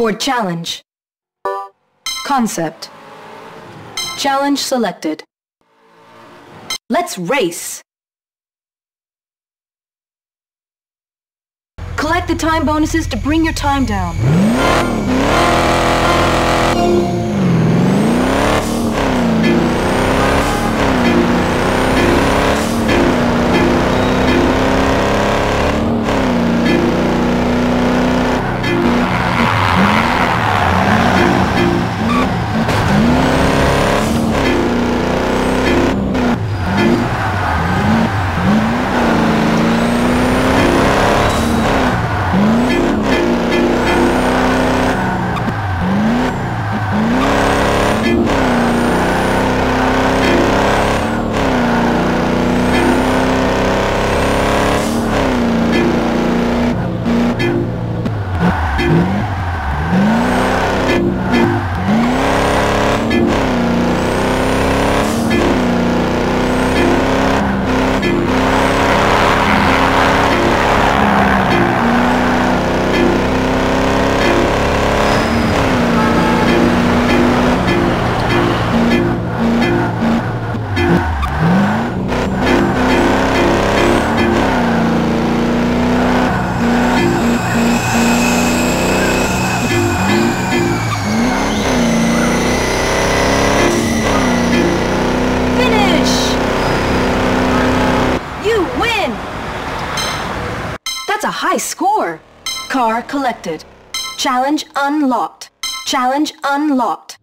Ford Challenge. Concept. Challenge selected. Let's race! Collect the time bonuses to bring your time down. 嗯 a high score. Car collected. Challenge unlocked. Challenge unlocked.